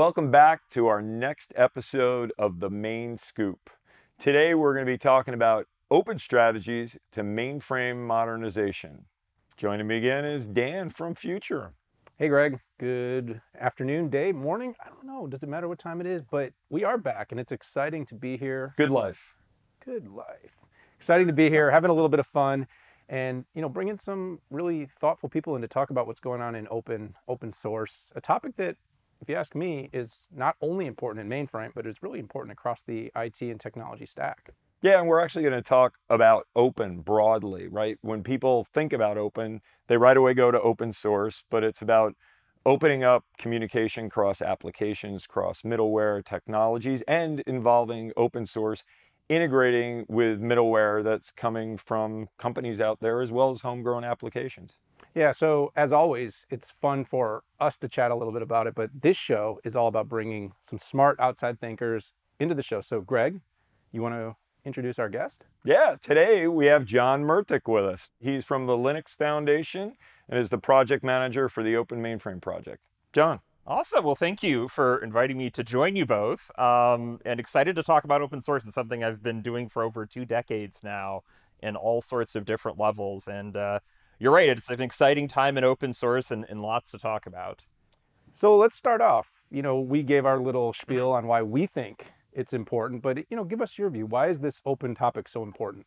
Welcome back to our next episode of The Main Scoop. Today we're going to be talking about open strategies to mainframe modernization. Joining me again is Dan from Futurum. Hey, Greg. Good afternoon, day, morning. I don't know. Does it matter what time it is? But we are back and it's exciting to be here. Good life. Good life. Exciting to be here, having a little bit of fun and you know bringing some really thoughtful people in to talk about what's going on in open open source a topic that if you ask me is not only important in mainframe but it's really important across the IT and technology stack. Yeah and we're actually going to talk about open broadly right? When people think about open they right away go to open source but it's about opening up communication across applications cross middleware technologies and involving open source integrating with middleware that's coming from companies out there as well as homegrown applications. Yeah, so as always, it's fun for us to chat a little bit about it, but this show is all about bringing some smart outside thinkers into the show. So, Greg, you want to introduce our guest? Yeah, today we have John Mertic with us. He's from the Linux Foundation and is the project manager for the Open Mainframe project. John. Awesome. Well, thank you for inviting me to join you both. Um, and excited to talk about open source. It's something I've been doing for over two decades now in all sorts of different levels. And uh, you're right, it's an exciting time in open source and, and lots to talk about. So let's start off. You know, we gave our little spiel on why we think it's important, but you know, give us your view. Why is this open topic so important?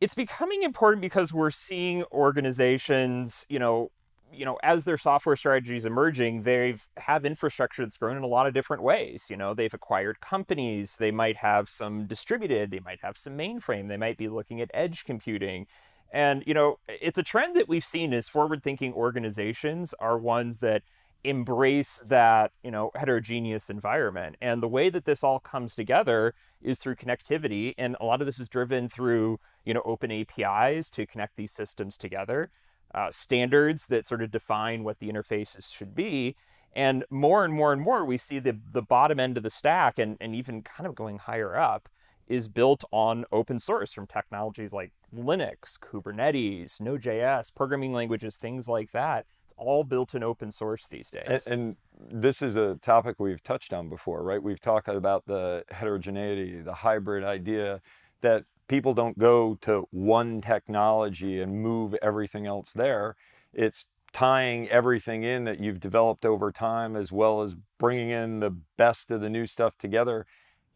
It's becoming important because we're seeing organizations, you know, you know, as their software strategy is emerging, they have infrastructure that's grown in a lot of different ways. You know, they've acquired companies, they might have some distributed, they might have some mainframe, they might be looking at edge computing. And, you know, it's a trend that we've seen is forward thinking organizations are ones that embrace that, you know, heterogeneous environment. And the way that this all comes together is through connectivity. And a lot of this is driven through, you know, open APIs to connect these systems together uh, standards that sort of define what the interfaces should be. And more and more and more, we see the, the bottom end of the stack and, and even kind of going higher up is built on open source from technologies like Linux, Kubernetes, Node.js, programming languages, things like that. It's all built in open source these days. And, and, this is a topic we've touched on before, right? We've talked about the heterogeneity, the hybrid idea that people don't go to one technology and move everything else there. It's tying everything in that you've developed over time as well as bringing in the best of the new stuff together.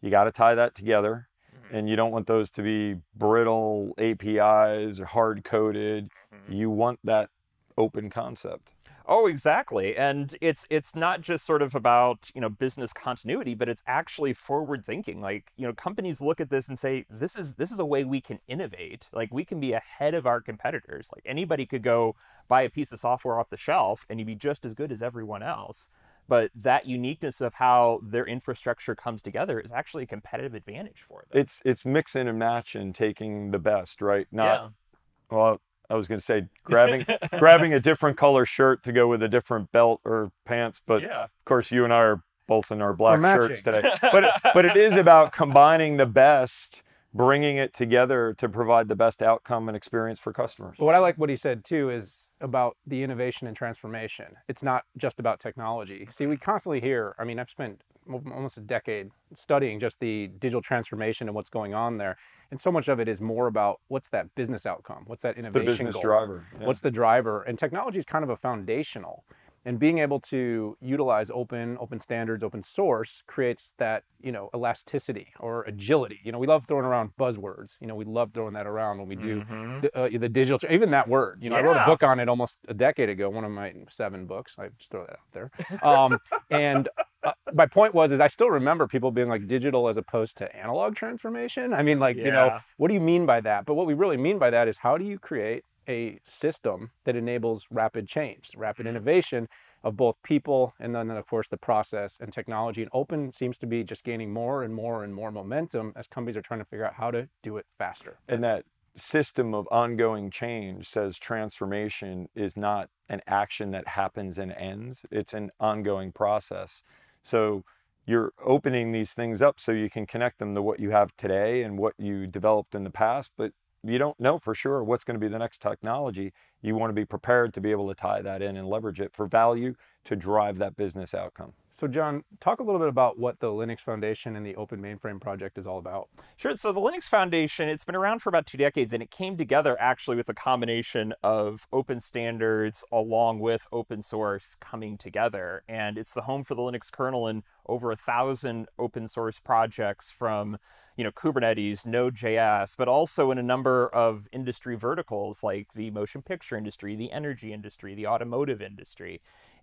You got to tie that together mm-hmm. and you don't want those to be brittle APIs or hard coded. Mm-hmm. You want that open concept. Oh, exactly. And it's it's not just sort of about, you know, business continuity, but it's actually forward thinking. Like, you know, companies look at this and say, this is this is a way we can innovate. Like we can be ahead of our competitors. Like anybody could go buy a piece of software off the shelf and you'd be just as good as everyone else. But that uniqueness of how their infrastructure comes together is actually a competitive advantage for them. It's it's mixing and matching, taking the best, right? Not yeah. well, I was going to say grabbing grabbing a different color shirt to go with a different belt or pants, but yeah. of course you and I are both in our black shirts today. But but it is about combining the best, bringing it together to provide the best outcome and experience for customers. what I like what he said too is about the innovation and transformation. It's not just about technology. See, we constantly hear. I mean, I've spent almost a decade studying just the digital transformation and what's going on there. And so much of it is more about what's that business outcome? What's that innovation the business goal? driver. Yeah. What's the driver? And technology is kind of a foundational and being able to utilize open open standards open source creates that you know elasticity or agility you know we love throwing around buzzwords you know we love throwing that around when we do mm-hmm. the, uh, the, digital even that word you know yeah. i wrote a book on it almost a decade ago one of my seven books i just throw that out there um, and my point was is i still remember people being like digital as opposed to analog transformation i mean like yeah. you know what do you mean by that but what we really mean by that is how do you create a system that enables rapid change, rapid mm-hmm. innovation of both people and then of course the process and technology. And open seems to be just gaining more and more and more momentum as companies are trying to figure out how to do it faster. And that system of ongoing change says transformation is not an action that happens and ends, it's an ongoing process. So you're opening these things up so you can connect them to what you have today and what you developed in the past, but you don't know for sure what's going to be the next technology. You want to be prepared to be able to tie that in and leverage it for value to drive that business outcome. So, John, talk a little bit about what the Linux Foundation and the Open Mainframe Project is all about. Sure. So, the Linux Foundation, it's been around for about two decades, and it came together actually with a combination of open standards along with open source coming together. And it's the home for the Linux kernel and over a thousand open source projects from, you know, Kubernetes, Node.js, but also in a number of industry verticals like the motion picture industry, the energy industry, the automotive industry.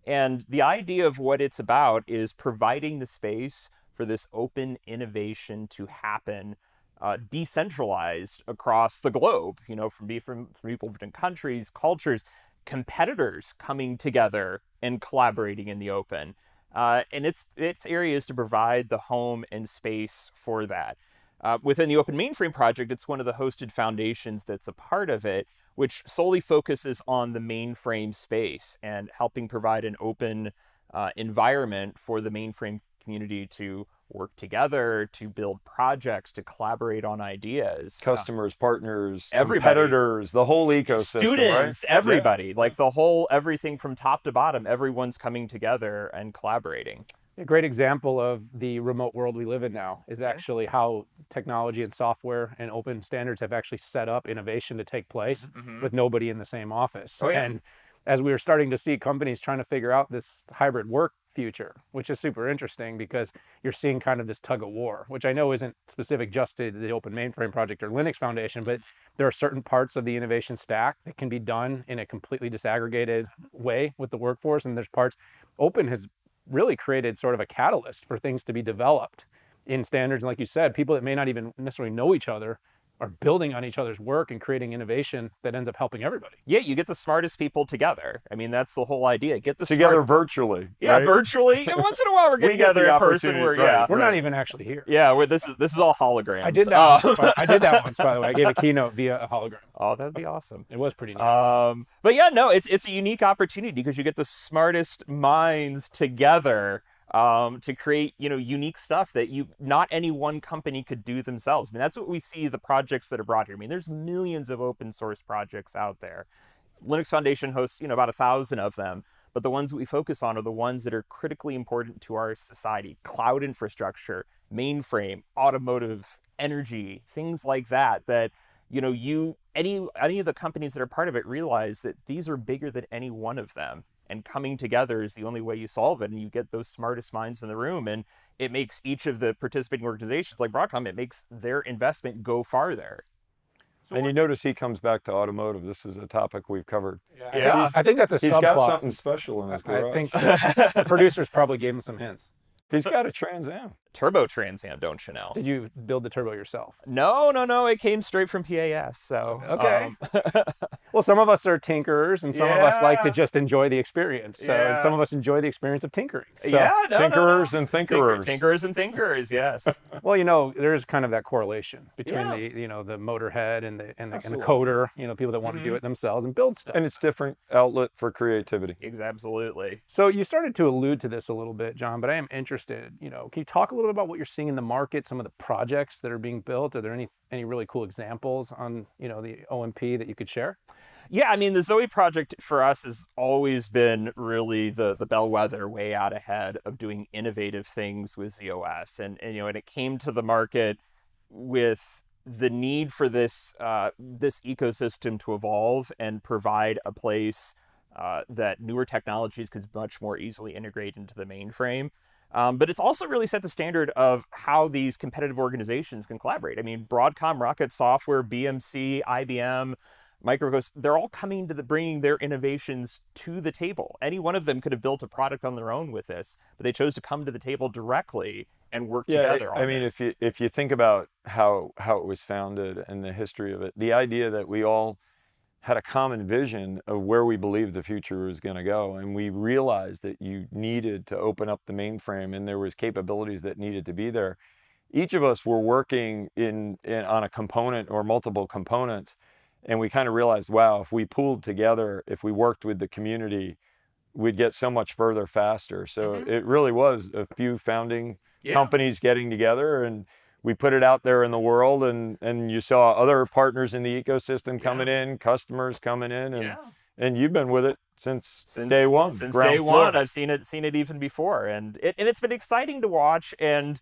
And the idea of what it's about is providing the space for this open innovation to happen uh, decentralized across the globe, you know, from, from, from people from different countries, cultures, competitors coming together and collaborating in the open. Uh, and its its area is to provide the home and space for that. Uh, within the Open Mainframe project, it's one of the hosted foundations that's a part of it, which solely focuses on the mainframe space and helping provide an open uh, environment for the mainframe community to work together, to build projects, to collaborate on ideas. Customers, uh, partners, everybody. competitors, the whole ecosystem. Students, right? everybody. Yeah. Like the whole, everything from top to bottom, everyone's coming together and collaborating. A great example of the remote world we live in now is actually how technology and software and open standards have actually set up innovation to take place mm-hmm. with nobody in the same office. Oh, yeah. And as we are starting to see companies trying to figure out this hybrid work future, which is super interesting because you're seeing kind of this tug of war, which I know isn't specific just to the Open Mainframe Project or Linux Foundation, but there are certain parts of the innovation stack that can be done in a completely disaggregated way with the workforce. And there's parts, Open has really created sort of a catalyst for things to be developed in standards. And like you said, people that may not even necessarily know each other are building on each other's work and creating innovation that ends up helping everybody. Yeah, you get the smartest people together. I mean, that's the whole idea. Get the together smart... virtually. Yeah, right? virtually. And once in a while, we're getting we together in person. We're right, yeah, we're right. not even actually here. Yeah, we're, this is this is all holograms. I did that. Uh, once, I did that once, by the way. I gave a keynote via a hologram. Oh, that'd be awesome. It was pretty neat. Um, but yeah, no, it's it's a unique opportunity because you get the smartest minds together um, to create you know unique stuff that you not any one company could do themselves. I mean that's what we see the projects that are brought here. I mean there's millions of open source projects out there. Linux Foundation hosts you know about a thousand of them, but the ones that we focus on are the ones that are critically important to our society: cloud infrastructure, mainframe, automotive, energy, things like that. That you know you any any of the companies that are part of it realize that these are bigger than any one of them and coming together is the only way you solve it and you get those smartest minds in the room and it makes each of the participating organizations like broadcom it makes their investment go farther so and you notice he comes back to automotive. This is a topic we've covered. Yeah, yeah. I think that's a He's subplot. got something special in his garage. I think the producers probably gave him some hints. He's got a Trans Am. Turbo Trans Am, don't you know? Did you build the turbo yourself? No, no, no. It came straight from PAS. So okay. Um... well, some of us are tinkerers, and some yeah. of us like to just enjoy the experience. So, yeah. some of us enjoy the experience of tinkering. So, yeah, no, tinkerers no, no. and thinkerers. Tinker, tinkerers and thinkers. Yes. well, you know, there's kind of that correlation between yeah. the you know the motorhead and the and the, and the coder. You know, people that want mm-hmm. to do it themselves and build stuff. And it's different outlet for creativity. Absolutely. So you started to allude to this a little bit, John, but I am interested. You know, can you talk a little bit about what you're seeing in the market? Some of the projects that are being built. Are there any any really cool examples on you know the OMP that you could share? Yeah, I mean the Zowe project for us has always been really the the bellwether, way out ahead of doing innovative things with z/OS, and, and you know, and it came to the market with the need for this uh, this ecosystem to evolve and provide a place uh, that newer technologies could much more easily integrate into the mainframe. Um, but it's also really set the standard of how these competitive organizations can collaborate. I mean, Broadcom, Rocket Software, BMC, IBM, Micro Focus, they're all coming to the bringing their innovations to the table. Any one of them could have built a product on their own with this, but they chose to come to the table directly and work yeah, together. I mean, this. if you if you think about how how it was founded and the history of it, the idea that we all had a common vision of where we believed the future was going to go and we realized that you needed to open up the mainframe and there was capabilities that needed to be there each of us were working in, in on a component or multiple components and we kind of realized wow if we pooled together if we worked with the community we'd get so much further faster so mm-hmm. it really was a few founding yeah. companies getting together and we put it out there in the world and and you saw other partners in the ecosystem coming yeah. in customers coming in and yeah. And you've been with it since, since day one. Since day floor. one, I've seen it seen it even before, and it and it's been exciting to watch, and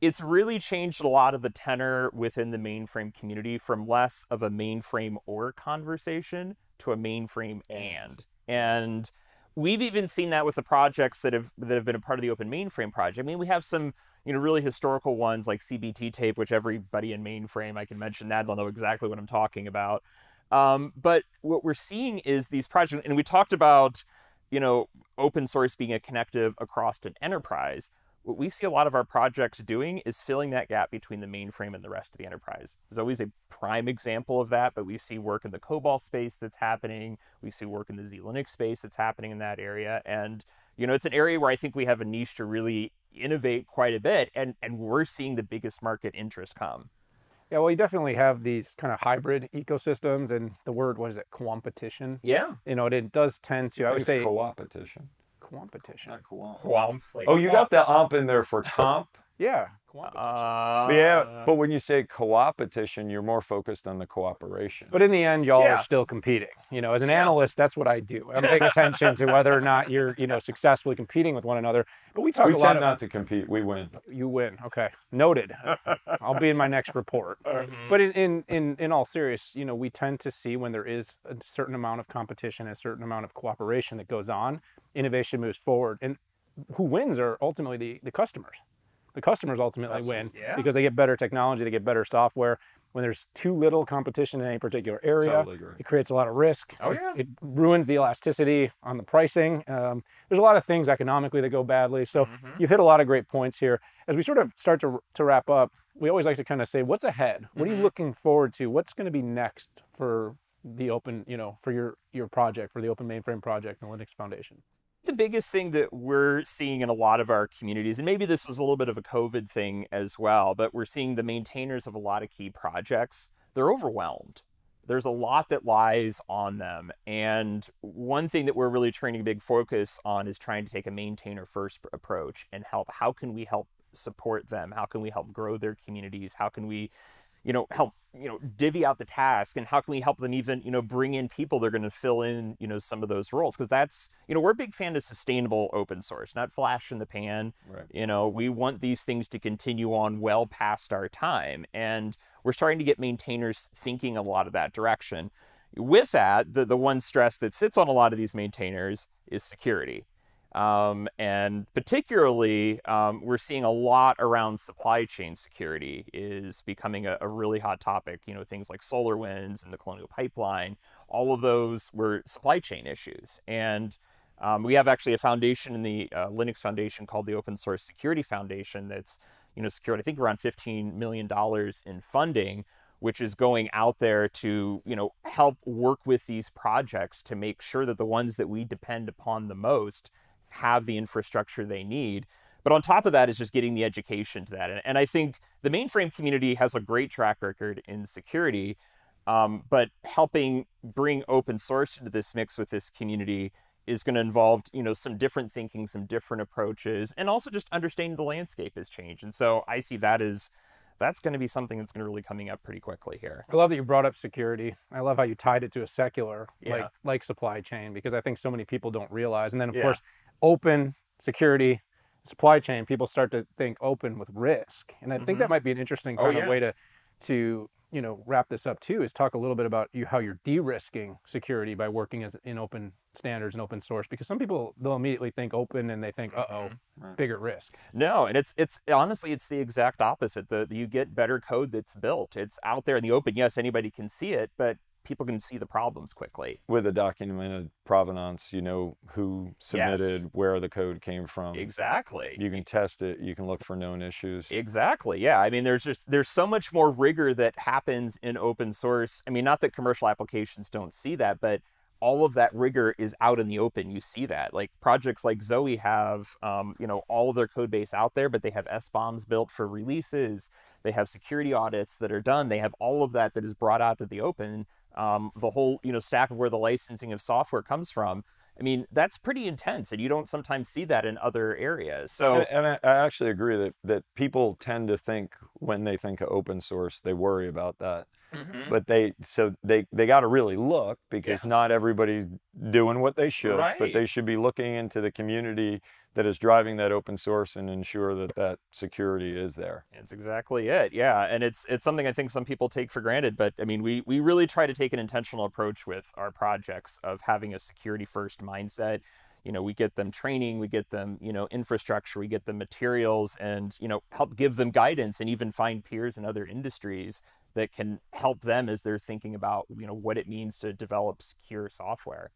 it's really changed a lot of the tenor within the mainframe community from less of a mainframe or conversation to a mainframe and and we've even seen that with the projects that have that have been a part of the open mainframe project. I mean, we have some you know really historical ones like CBT tape, which everybody in mainframe I can mention that they'll know exactly what I'm talking about. Um, but what we're seeing is these projects, and we talked about you know open source being a connective across an enterprise what we see a lot of our projects doing is filling that gap between the mainframe and the rest of the enterprise. There's always a prime example of that, but we see work in the COBOL space that's happening. We see work in the Z-Linux space that's happening in that area. And, you know, it's an area where I think we have a niche to really innovate quite a bit. And, and we're seeing the biggest market interest come. Yeah, well, you definitely have these kind of hybrid ecosystems, and the word, what is it, competition? Yeah. You know, it does tend to, I would It's say, co-opetition. Competition. Not co-op. Like, Oh, you got the omp in there for comp? Yeah. Uh, yeah, but when you say co-opetition, you're more focused on the cooperation. But in the end, y'all Yeah. are still competing. You know, as an analyst, that's what I do. I'm paying attention to whether or not you're, you know, successfully competing with one another. But we talk we a lot tend not to compete. We win. you win. Okay, noted. I'll be in my next report. Mhm. But in, in in in all serious, you know, we tend to see when there is a certain amount of competition, a certain amount of cooperation that goes on, innovation moves forward, and who wins are ultimately the the customers. The customers ultimately win yeah. because they get better technology, they get better software. When there's too little competition in any particular area, Totally it creates a lot of risk. Oh, It- yeah. It, ruins the elasticity on the pricing. Um, there's a lot of things economically that go badly. So Mhm. you've hit a lot of great points here. As we sort of start to, to wrap up, we always like to kind of say, what's ahead? What are you looking forward to? What's going to be next for the open, you know, for your your project, for the Open Mainframe Project and Linux Foundation? The biggest thing that we're seeing in a lot of our communities, and maybe this is a little bit of a COVID thing as well, but we're seeing the maintainers of a lot of key projects, they're overwhelmed. There's a lot that lies on them. And one thing that we're really turning a big focus on is trying to take a maintainer first approach and help. How can we help support them? How can we help grow their communities? How can we you know help you know divvy out the task and how can we help them even you know bring in people that are going to fill in you know some of those roles? Because that's you know we're a big fan of sustainable open source not flash in the pan. Right. you know we want these things to continue on well past our time and we're starting to get maintainers thinking a lot of that direction. With that the, the one stress that sits on a lot of these maintainers is security um, and particularly, um, we're seeing a lot around supply chain security is becoming a, a really hot topic. You know, things like SolarWinds and the Colonial Pipeline, all of those were supply chain issues. And um, we have actually a foundation in the uh, Linux Foundation called the Open Source Security Foundation that's, you know, secured, I think, around $15 million in funding which is going out there to you know help work with these projects to make sure that the ones that we depend upon the most have the infrastructure they need but on top of that is just getting the education to that and, and i think the mainframe community has a great track record in security um, but helping bring open source into this mix with this community is going to involve you know some different thinking some different approaches and also just understanding the landscape has changed and so i see that as that's going to be something that's going to really coming up pretty quickly here. I love that you brought up security. I love how you tied it to a secular, like like supply chain, because I think so many people don't realize. And then of Yeah. course, open security, supply chain, people start to think open with risk. And I think Mhm. that might be an interesting Oh, kind of way to to you know wrap this up too. Is talk a little bit about you how you're de-risking security by working as in open standards and open source. Because some people they'll immediately think open and they think, uh oh, Right. bigger risk. No, and it's it's honestly it's the exact opposite. The you get better code that's built. It's out there in the open. Yes, anybody can see it, but people can see the problems quickly. With a documented provenance, you know who submitted, where the code came from. Exactly. You can test it. You can look for known issues. Exactly. Yeah. I mean, there's just there's so much more rigor that happens in open source. I mean, not that commercial applications don't see that, but all of that rigor is out in the open. You see that. Like projects like Zowe have, um, you know, all of their code base out there, but they have SBOMs built for releases. They have security audits that are done. They have all of that that is brought out to the open. Um, the whole, you know, stack of where the licensing of software comes from. I mean, that's pretty intense, and you don't sometimes see that in other areas. So. And, and I, I actually agree that that people tend to think when they think of open source. They worry about that. Mhm. But they so they they got to really look because not everybody's doing what they should, but they should be looking into the community that is driving that open source and ensure that that security is there. That's exactly it. Yeah, and it's it's something I think some people take for granted, but I mean, we we really try to take an intentional approach with our projects of having a security first mindset. You know, we get them training, we get them, you know, infrastructure, we get them materials and, you know, help give them guidance and even find peers in other industries that can help them as they're thinking about, you know, what it means to develop secure software.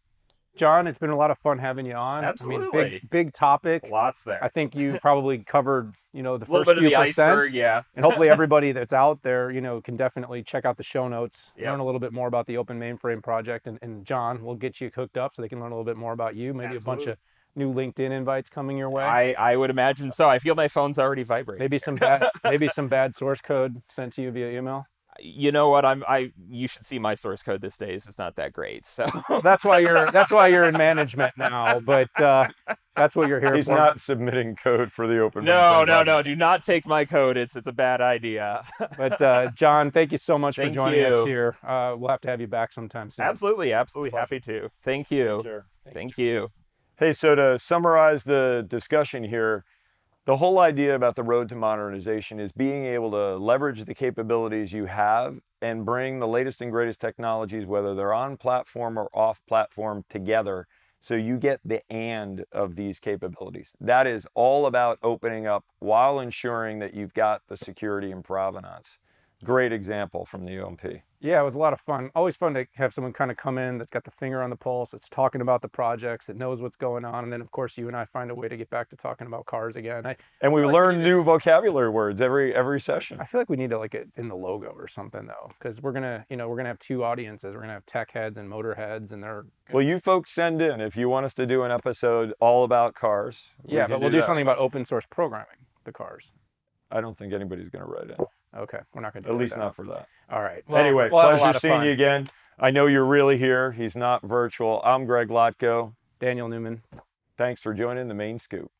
John, it's been a lot of fun having you on. I Absolutely. mean, big big topic. Lots there. I think you probably covered, you know, the first bit of few the percent. iceberg, yeah. and hopefully everybody that's out there, you know, can definitely check out the show notes, Yep. learn a little bit more about the Open Mainframe project, and, and John will get you hooked up so they can learn a little bit more about you. Maybe a bunch of new LinkedIn invites coming your way. I, I would imagine so. I feel my phone's already vibrating. maybe some bad, maybe some bad source code sent to you via email. You know what i'm i you should see my source code these days it's not that great so That's why you're that's why you're in management now. But uh, that's what you're here He's for. not submitting code for the open. no no no do not take my code it's it's a bad idea But uh, John, thank you so much for Thank joining us here. Uh, we'll have to have you back sometime soon. absolutely absolutely Pleasure. happy to thank you Sure. thank you Hey, so to summarize the discussion here, the whole idea about the road to modernization is being able to leverage the capabilities you have and bring the latest and greatest technologies, whether they're on platform or off platform, together so you get the and of these capabilities. That is all about opening up while ensuring that you've got the security and provenance. Great example from the OMP. Yeah, it was a lot of fun. Always fun to have someone kind of come in that's got the finger on the pulse, that's talking about the projects, that knows what's going on, and then of course you and I find a way to get back to talking about cars again. I, And we like we learn to- new vocabulary words every every session. I feel like we need to like it in the logo or something though, because we're gonna, you know, we're gonna have two audiences. We're gonna have tech heads and motor heads, and they're Well, you folks send in if you want us to do an episode all about cars. yeah, but we'll do that. something about open source programming the cars. I don't think anybody's going to write in. Okay, we're not gonna do At least now. not for that. All right. anyway, we'll have a lot pleasure seeing fun. you again. I know you're really here. He's not virtual. I'm Greg Lotko. Daniel Newman. Thanks for joining the main scoop.